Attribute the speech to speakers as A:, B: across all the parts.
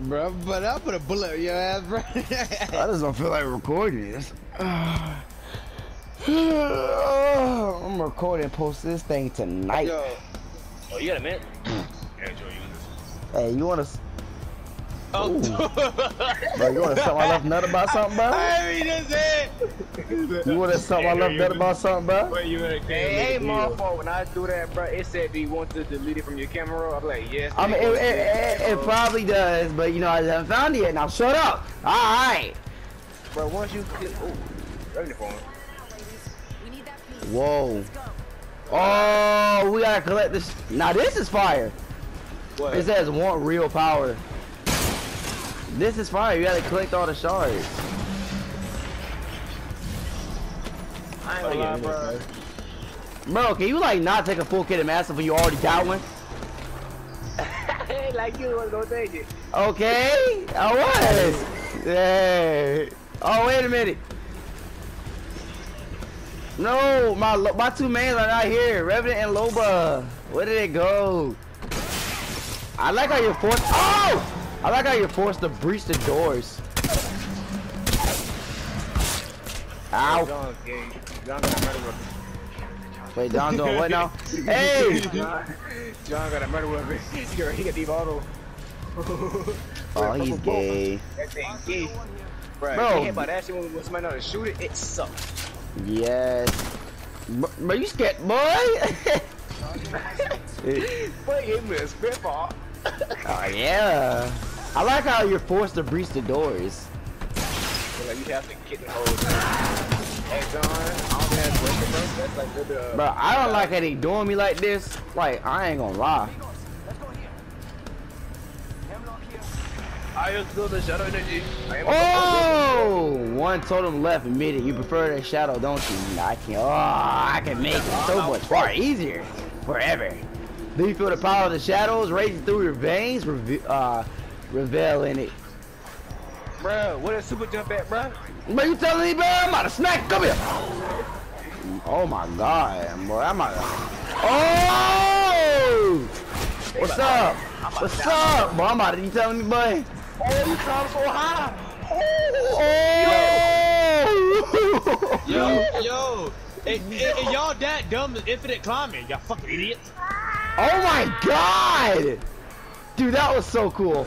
A: Bro, but I'll put a bullet in your ass, bro.
B: I just don't feel like recording this. I'm recording post this thing tonight.
A: Yo,
C: Oh, you got a minute? Mm.
B: Hey, you wanna,
A: oh,
B: bro, you wanna suck my left nut about something, bro?
A: I mean, that's it.
B: You wanna suck my left nut about something, bro?
C: Hey, hey, motherfucker, when I do that, bro, it said, do you want to delete it from your camera? I'm like, yes.
B: I mean, it, it, it, it probably does, but you know, I haven't found it yet. Now shut up. All right.
C: Bro, once you click, oh, revenue phone.
D: We need that piece.
B: Whoa. Oh, we gotta collect this. Now this is fire.
C: What?
B: It says want real power. This is fire. You gotta collect all the shards.
C: I ain't gonna lie, bro.
B: Bro, can you like not take a full kit of massive when you already got one?
C: like you was gonna take it.
B: Okay, I was. Hey. Oh, wait a minute. No, my my two mains are not here. Revenant and Loba. Where did it go? I like how you're forced. Oh! I like how you're forced to breach the doors. Ow.
C: John. John got a murder weapon.
B: Wait, Don doing what now? Hey!
C: John, John got a murder weapon. He got, deep auto.
B: Oh, he's gay.
C: That thing gay. Bro,
B: Bro.
C: hit by that shit when, somebody know to shoot it, it sucks.
B: Yes. Bro, bro, you scared, boy?
C: Boy, hit me a spitball.
B: Oh yeah. I like how you're forced to breach the doors.
C: like, you have to kick the thing. Hey, John, I don't working, bro. That's like uh,
B: Bro, I don't like how they doing me like this. Like, I ain't gonna lie.
C: I just feel the shadow energy.
B: Oh! One totem left admitted. You prefer that shadow, don't you? I can. Oh, I can make it so much far easier. Forever. Do you feel the power of the shadows racing through your veins? Reve uh, revel in it.
C: Bro, what is super jump at, bro?
B: But you telling me, bro? I'm about to smack. Come here. Oh my god, boy. I'm about to. Oh! What's up? What's up? Boy, I'm about to. You telling me, boy?
C: Oh, you climb so high.
B: Oh!
A: yo, yo. Hey, hey, hey, y'all that dumb as infinite climbing, y'all fucking idiots.
B: Oh my god! Dude, that was so cool.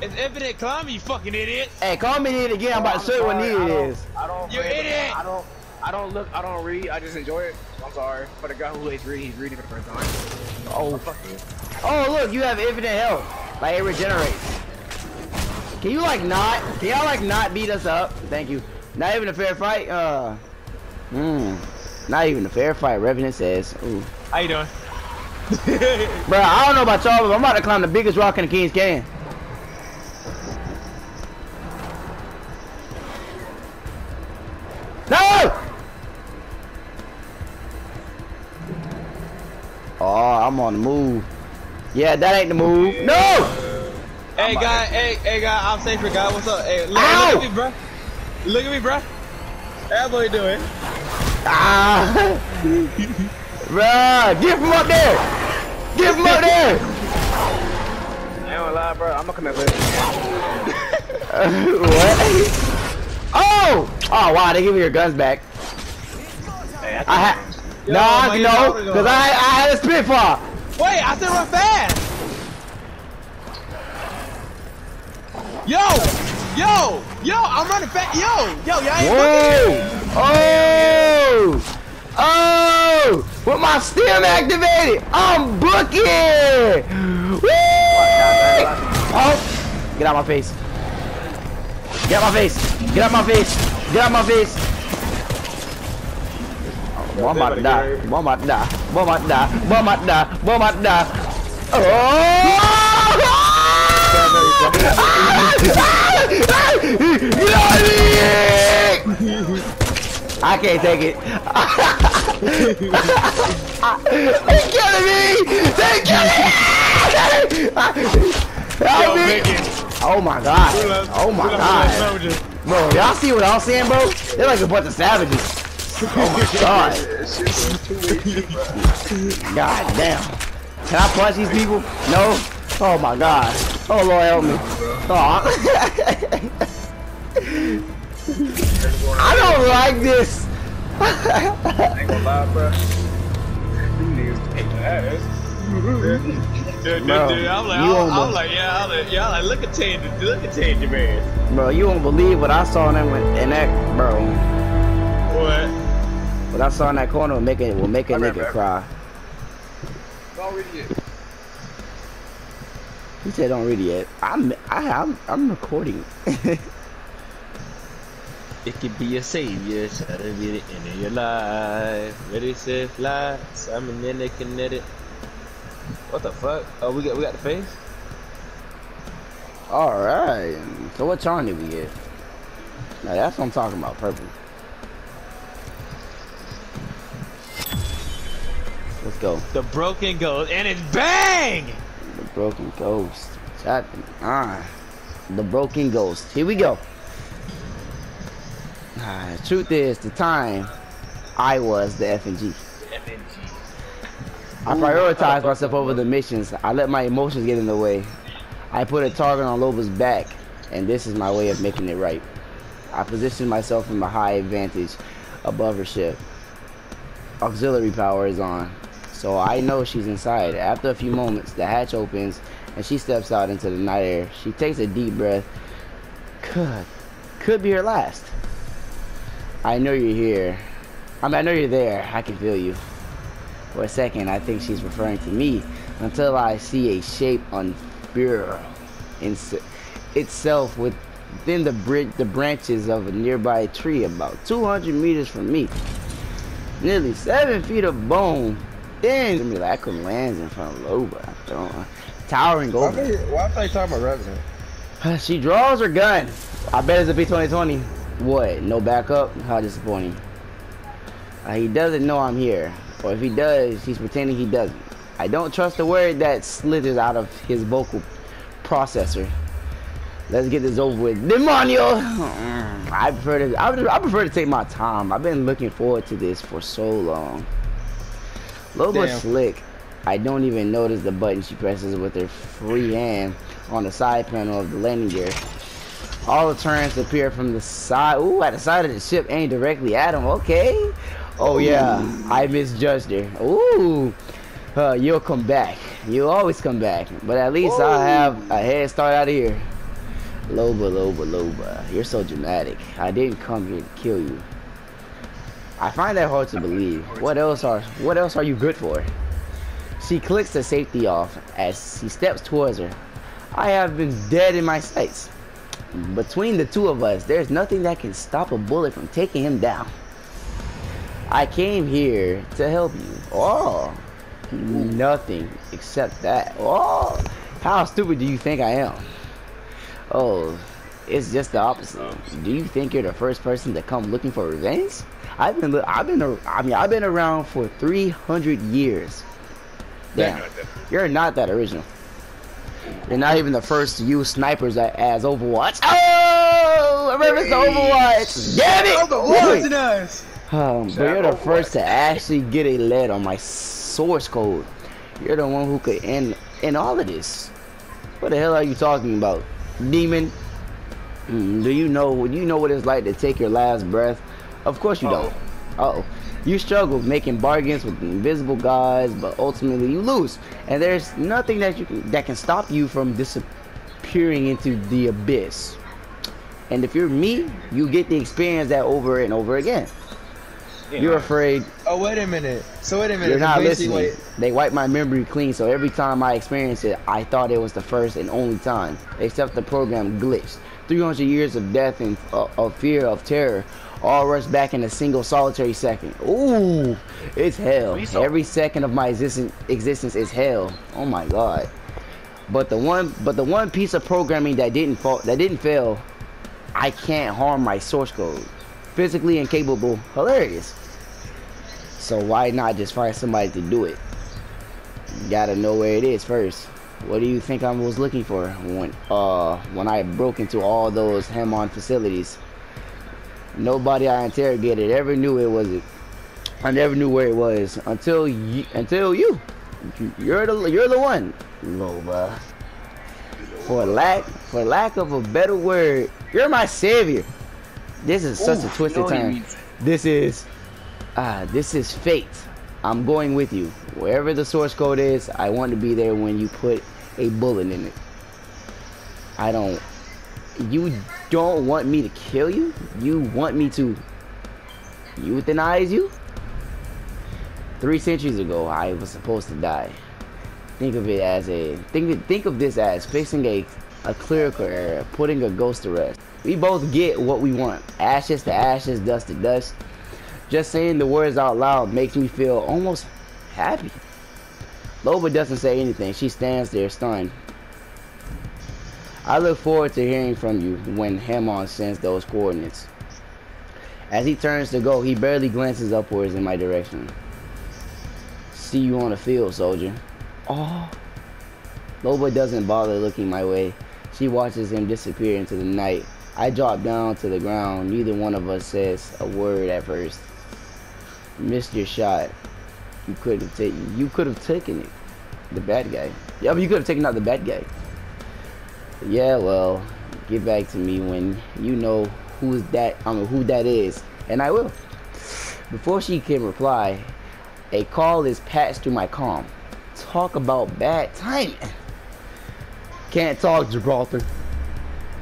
A: It's infinite climbing, you fucking idiots.
B: Hey, call me it again. I'm about to show you what neat it is.
C: I don't.
A: You idiot.
C: I don't. I don't look. I don't read. I just enjoy it. I'm sorry. For the guy who hates reading, he's reading for the first time.
B: Oh, oh, look, you have infinite health. Like it regenerates. Can you like not? Can y'all like not beat us up? Thank you. Not even a fair fight. Uh, hmm. Not even a fair fight. Revenant says. Ooh.
A: How you doing?
B: Bro, I don't know about y'all, but I'm about to climb the biggest rock in the King's Can. No! Oh, I'm on the move. Yeah, that ain't the move. No!
A: Hey guy, hey, hey guy, I'm safer guy. What's up? Hey, look, look at me, bro. Look at me, bro. How boy doing?
B: Ah! Bruh, get from up there! Get from up there!
C: I ain't gonna lie, bro. I'm gonna come at this.
B: what? Oh! Oh wow, they give me your guns back.
C: Hey,
B: I had
A: Yo,
B: no, I no, cause I I had a Spitfire.
A: Wait, I said run fast. Yo, yo, yo, I'm running fast. Yo, yo, y'all ain't.
B: Whoa! Oh! Oh! With my stem activated, I'm booking. Oh! Get out my face! Get out my face! Get out my face! Get out my face! Boy, I'm about to. Oh! I can't take it. they killing me! They killing me! Help me! Oh my god! Oh my god! Bro, y'all see what I'm saying, bro? They're like a bunch of savages. Oh my god! God damn! Can I punch these people? No? Oh my god! Oh Lord, help me. Oh. I don't like this.
C: I ain't gonna lie, bro. You niggas take ass.
A: Dude, dude,
B: Bro,
A: dude, I'm like,
B: you
A: I'm, I'm like, yeah, I'm like, yeah, I'm like, look at Tanger, look at Tanger, man.
B: Bro, you won't believe what I saw in that, in that bro.
A: What?
B: What I saw in that corner will make it will make a nigga
C: remember.
B: cry.
C: It's already it.
B: He said don't read it yet. I'm I, I'm I'm recording.
A: It could be a savior, try to get it into your life. Ready, set, fly, Simon in the kinetic. What the fuck? Oh, we got we got the face.
B: All right. So what charm did we get? Now that's what I'm talking about. Purple. Let's go.
A: The broken ghost, and it's bang!
B: The broken ghost. Chat. Ah. The broken ghost. Here we go. Ah, truth is, the time I was the F and G. I prioritized myself over the missions. I let my emotions get in the way. I put a target on Loba's back, and this is my way of making it right. I positioned myself from a high advantage above her ship. Auxiliary power is on, so I know she's inside. After a few moments, the hatch opens, and she steps out into the night air. She takes a deep breath. Could, could be her last. I know you're here. I mean, I know you're there. I can feel you. For a second, I think she's referring to me until I see a shape unfurl in itself within the bridge, the branches of a nearby tree, about 200 meters from me. Nearly seven feet of bone. Then the Lacquer lands in front of Loba. Towering
C: Why
B: over.
C: they- why are you talking about Revenant?
B: She draws her gun. I bet it's a P2020. What? No backup? How disappointing. Uh, he doesn't know I'm here. Or if he does, he's pretending he doesn't. I don't trust the word that slithers out of his vocal processor. Let's get this over with. Demonio! I prefer to I, I prefer to take my time. I've been looking forward to this for so long.
C: Damn.
B: slick. I don't even notice the button she presses with her free hand on the side panel of the landing gear. All the turrets appear from the side. Ooh, at the side of the ship, aimed directly at him. Okay. Oh yeah, I misjudged her. Ooh, uh, you'll come back. You'll always come back. But at least I'll have a head start out of here. Loba, Loba, Loba, you're so dramatic. I didn't come here to kill you. I find that hard to believe. What else are What else are you good for? She clicks the safety off as he steps towards her. I have been dead in my sights. Between the two of us, there's nothing that can stop a bullet from taking him down. I came here to help you. Oh, nothing except that. Oh, how stupid do you think I am? Oh, it's just the opposite. Do you think you're the first person to come looking for revenge? I've been, I've been, I mean, I've been around for 300 years. Damn, you're not that original. You're not even the first to use snipers as Overwatch. Oh, I remember it's Overwatch. Damn it! Wait.
A: us.
B: Um, but you're the first to actually get a lead on my source code. You're the one who could end end all of this. What the hell are you talking about, demon? Mm, do you know? Do you know what it's like to take your last breath? Of course you don't. Uh oh. You struggle making bargains with invisible gods, but ultimately you lose. And there's nothing that you can, that can stop you from disappearing into the abyss. And if you're me, you get the experience that over and over again. You're afraid
A: Oh wait a minute. So wait a minute.
B: you're not listening. They wiped my memory clean, so every time I experienced it, I thought it was the first and only time. Except the program glitched. 300 years of death and uh, of fear, of terror, all rushed back in a single solitary second. Ooh, it's hell. Every second of my existence existence is hell. Oh my god. But the one, but the one piece of programming that didn't fall, that didn't fail, I can't harm my source code. Physically incapable, hilarious. So why not just find somebody to do it? You gotta know where it is first. What do you think I was looking for when uh when I broke into all those Hammond facilities? Nobody I interrogated ever knew it was it. I never knew where it was until you until you. You're the you're the one. Loba. for lack for lack of a better word, you're my savior. This is such
C: Ooh,
B: a twisted
C: you know what he
B: turn.
C: means.
B: This is ah, this is fate. I'm going with you. Wherever the source code is, I want to be there when you put a bullet in it. I don't you don't want me to kill you? You want me to euthanize you? Three centuries ago, I was supposed to die. Think of it as a think of, think of this as fixing a a clerical error, putting a ghost to rest. We both get what we want. Ashes to ashes, dust to dust. Just saying the words out loud makes me feel almost happy. Loba doesn't say anything. She stands there stunned. I look forward to hearing from you when Hammond sends those coordinates. As he turns to go, he barely glances upwards in my direction. See you on the field, soldier. Oh. Loba doesn't bother looking my way. She watches him disappear into the night. I drop down to the ground. Neither one of us says a word at first. Missed your shot. You could have taken. You could have taken it. The bad guy. Yeah, but you could have taken out the bad guy. Yeah, well, get back to me when you know who's that. I mean, who that is, and I will. Before she can reply, a call is patched to my comm. Talk about bad timing. Can't talk, Gibraltar.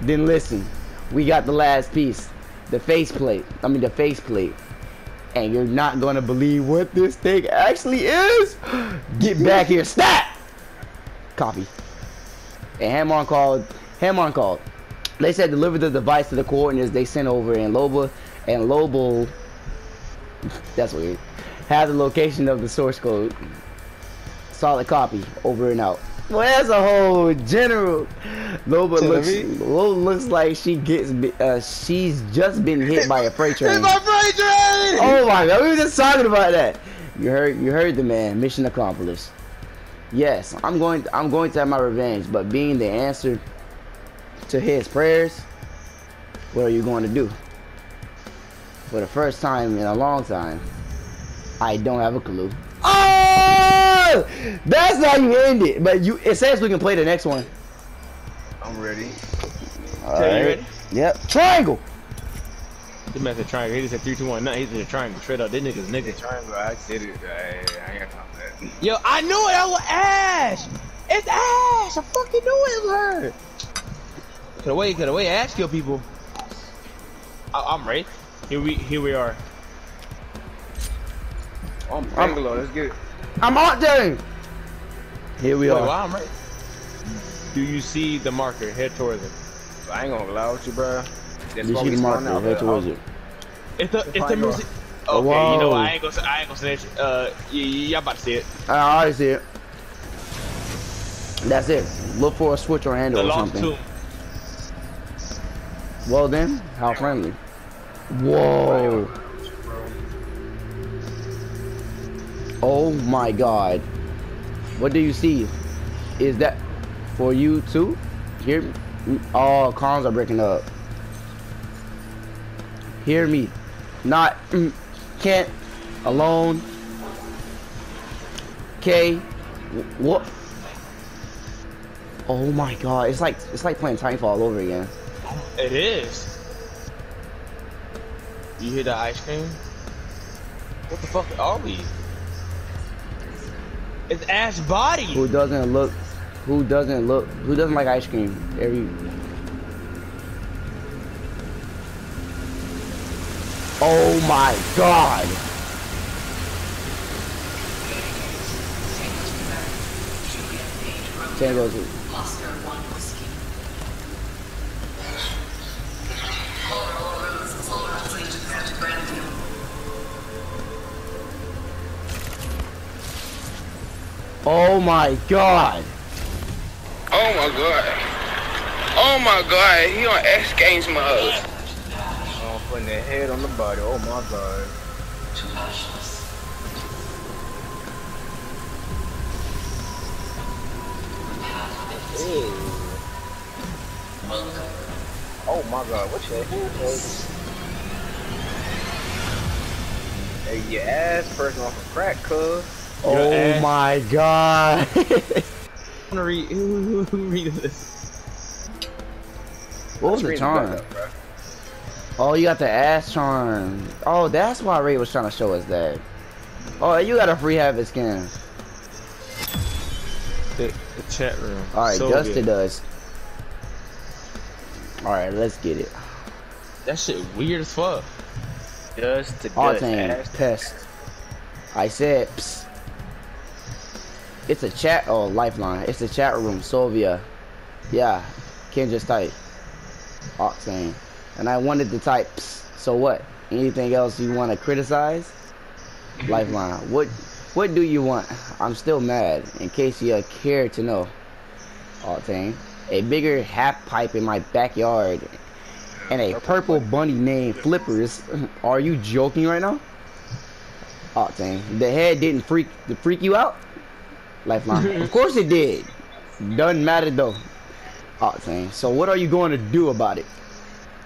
B: Then listen, we got the last piece, the faceplate. I mean, the faceplate. And you're not gonna believe what this thing actually is. Get back here, stat. Copy. And Hammond called. Hammond called. They said deliver the device to the coordinates they sent over, and Loba and Lobo. That's weird. Have the location of the source code. Solid copy. Over and out. Well, that's a whole general. Loba looks.
A: me?
B: Loba looks like she gets. Uh, she's just been hit by a freight train.
A: It's my freight train!
B: Oh my god, we were just talking about that. You heard you heard the man. Mission accomplished. Yes, I'm going I'm going to have my revenge, but being the answer to his prayers, what are you going to do? For the first time in a long time, I don't have a clue. Oh! That's how you end it. But you it says we can play the next one.
C: I'm ready.
B: All
A: Okay, you ready?
B: Yep. Triangle.
A: This man said triangle. He just said three, two, one. No, he's in a triangle. Straight up. This nigga's
C: The
A: nigga.
C: triangle, I said it. I, I ain't got time for that.
A: Yo, I knew it. That was Ash. It's Ash. I fucking knew it was her. Coulda wait. Coulda. Ash kill people. I, I'm ready. Here we here we are.
C: Oh, I'm Bangalore. Let's get it.
B: I'm out there. Here we
A: Wait,
B: are.
A: well, I'm ready. Do you see the marker? Head towards it.
C: I ain't gonna lie with you, bro. That's
B: You see the marker. Head towards it.
A: It's the it's the
C: Triangle.
A: music. Okay, you know what? I ain't gonna say I ain't gonna say that. shit. Uh, y'all about to see it.
B: I already see it. That's it. Look for a switch or handle
A: The
B: or something.
A: tomb.
B: Well then, how friendly. Whoa. Oh my god. What do you see? Is that for you too? Hear me? Oh, comms are breaking up. Hear me. Not can't alone. K. What? Oh my god! It's like it's like playing Titanfall all over again.
A: It is. You hear the ice cream? What the fuck are we? It's Ash body.
B: Who doesn't look? Who doesn't look? Who doesn't like ice cream? Every. Oh my god! Tango. Oh my god!
E: Oh my god. Oh my god, he on X Games mode.
C: I'm putting that head on the body. Oh my god. Ew. Oh my god, what the hell? Hey, your ass person off a crack, cuz.
B: Oh
A: ass.
B: my god!
A: I'm gonna read. Read this?
B: What was the
C: Screen's
B: Oh, you got the ass charm. Oh, that's why Ray was trying to show us that. Oh, you got a free habit skin.
A: The, the chat room.
B: All right,
A: So
B: dust to
A: good.
B: dust. All right, let's get it.
A: That shit weird as fuck.
C: Dust to dust.
B: Octane,
C: ass
B: pest. I said, psst. It's a chat. Oh, lifeline. It's a chat room. Sylvia. Yeah, Ken just type. Octane. And I wanted to type. So what? Anything else you want to criticize? Lifeline. What? What do you want? I'm still mad. In case you care to know. Octane. A bigger half pipe in my backyard. And a purple bunny named Flippers. Are you joking right now? Octane. The head didn't freak to freak you out? Lifeline. of course it did. Doesn't matter though. Octane. So what are you going to do about it?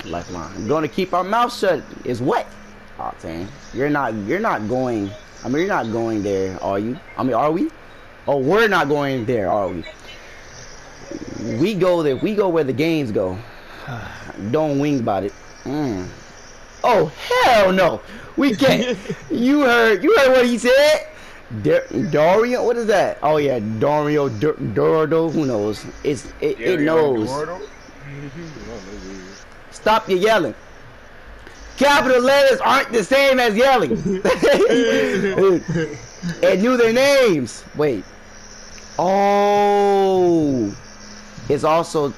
B: Lifeline. I'm going to keep our mouth shut. Is what? Octane. You're not. You're not going. I mean, you're not going there, are you? I mean, are we? Oh, we're not going there, are we? We go there. We go where the games go. Don't wing about it. Mm. Oh hell no! We can't. you heard? You heard what he said? Dar- Dario, what is that? Oh yeah, Dario Dur- Dorado. Who knows? It's it, it knows. Stop your yelling. Capital letters aren't the same as yelling. and knew their names. Wait. Oh. It's also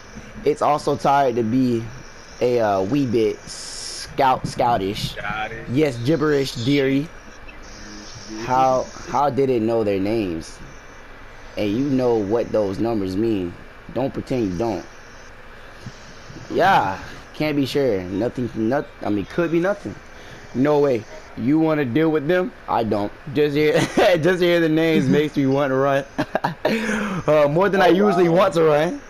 B: it's also tired to be a uh, wee bit scout scoutish.
C: Got it.
B: Yes, gibberish, dearie. How how did it know their names? And you know what those numbers mean. Don't pretend you don't. Yeah, can't be sure. Nothing. Not. I mean, could be nothing. No way. You want to deal with them? I don't. Just hear, just hear the names makes me want to run. uh, more than I usually want to run.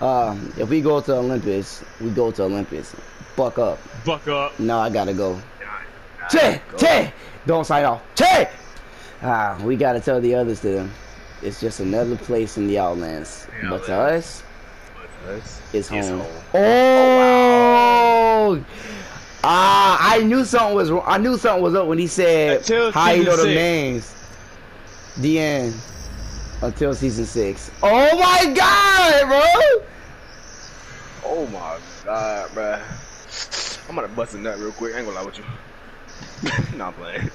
B: Um, if we go to Olympus, we go to Olympus. Buck up.
A: Buck up.
B: No, I gotta go. Che, che, don't sign off. Che. Ah, we gotta tell the others to them. It's just another place in the Outlands.
C: Yeah,
B: but to us,
C: Us.
B: it's
C: It's
B: home.
C: home.
B: Oh. Ah, I knew something was wrong. I knew something was up when he said
A: Until
B: how you know the names. The end. Until season six. Oh my god, bro!
C: Oh my god, bro. I'm gonna bust a nut real quick. I ain't gonna lie with you. nah, I'm playing.